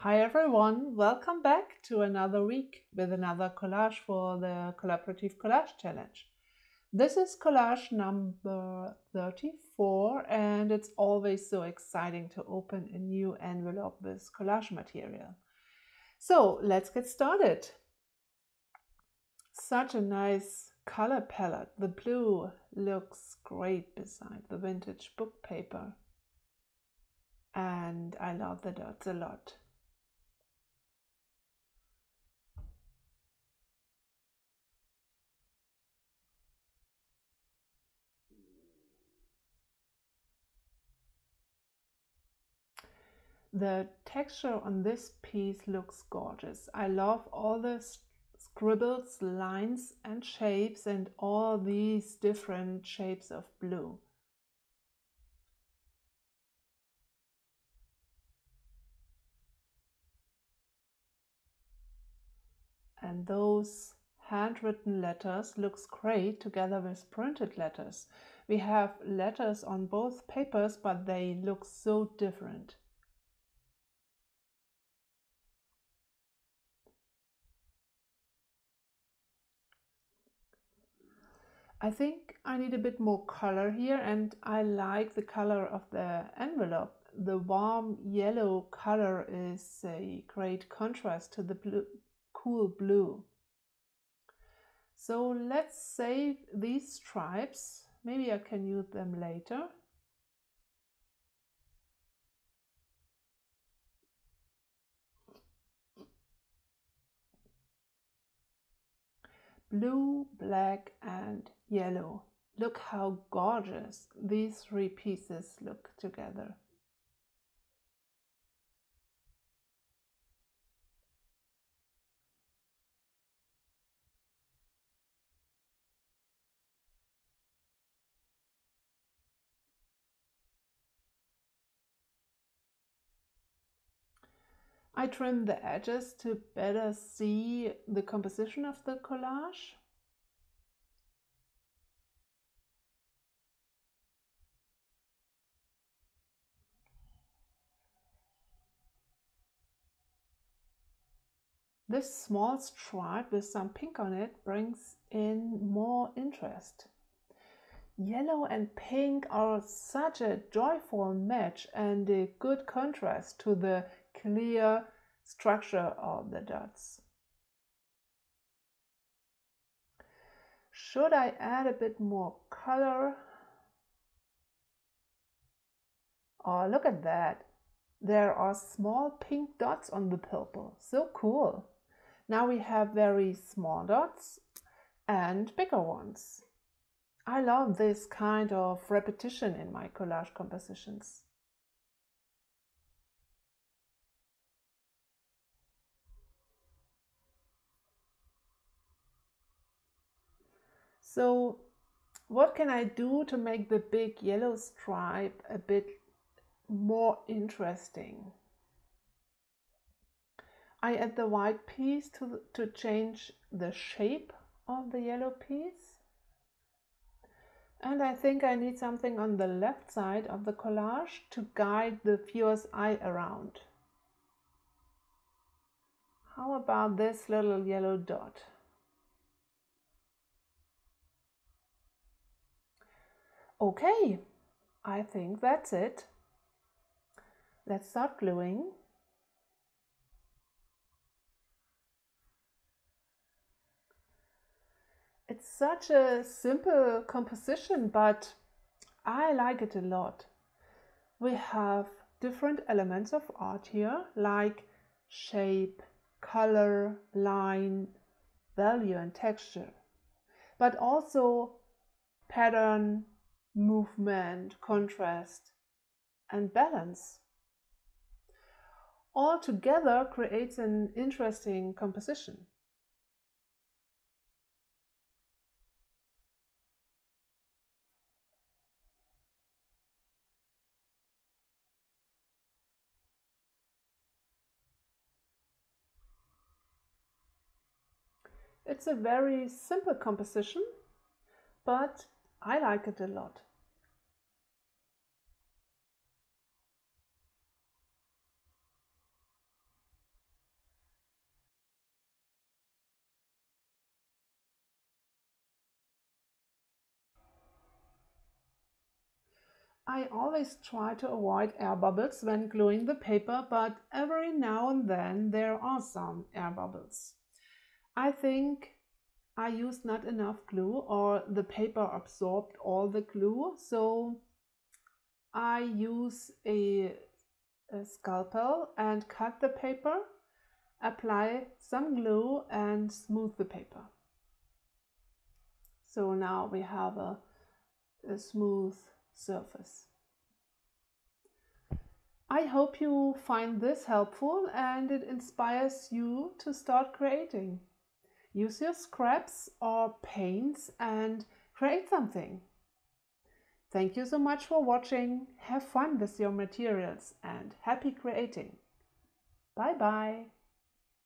Hi everyone, welcome back to another week with another collage for the Collaborative Collage Challenge. This is collage number 34 and it's always so exciting to open a new envelope with collage material. So let's get started. Such a nice color palette. The blue looks great beside the vintage book paper. And I love the dots a lot. The texture on this piece looks gorgeous. I love all the scribbles, lines and shapes and all these different shapes of blue. And those handwritten letters looks great together with printed letters. We have letters on both papers, but they look so different. I think I need a bit more color here and I like the color of the envelope. The warm yellow color is a great contrast to the blue, cool blue. So let's save these stripes. Maybe I can use them later. Blue, black and yellow. Look how gorgeous these three pieces look together. I trim the edges to better see the composition of the collage. This small stripe with some pink on it brings in more interest. Yellow and pink are such a joyful match and a good contrast to the clear structure of the dots. Should I add a bit more color? Oh, look at that. There are small pink dots on the purple. So cool. Now we have very small dots and bigger ones. I love this kind of repetition in my collage compositions. So what can I do to make the big yellow stripe a bit more interesting? I add the white piece to, to change the shape of the yellow piece. And I think I need something on the left side of the collage to guide the viewer's eye around. How about this little yellow dot? Okay, I think that's it. Let's start gluing. It's such a simple composition, but I like it a lot. We have different elements of art here, like shape, color, line, value and texture, but also pattern, movement, contrast and balance. All together creates an interesting composition. It's a very simple composition, but I like it a lot. I always try to avoid air bubbles when gluing the paper, but every now and then there are some air bubbles. I think I used not enough glue or the paper absorbed all the glue, so I use a, a scalpel and cut the paper, apply some glue and smooth the paper. So now we have a, a smooth surface. I hope you find this helpful and it inspires you to start creating. Use your scraps or paints and create something. Thank you so much for watching. Have fun with your materials and happy creating. Bye bye.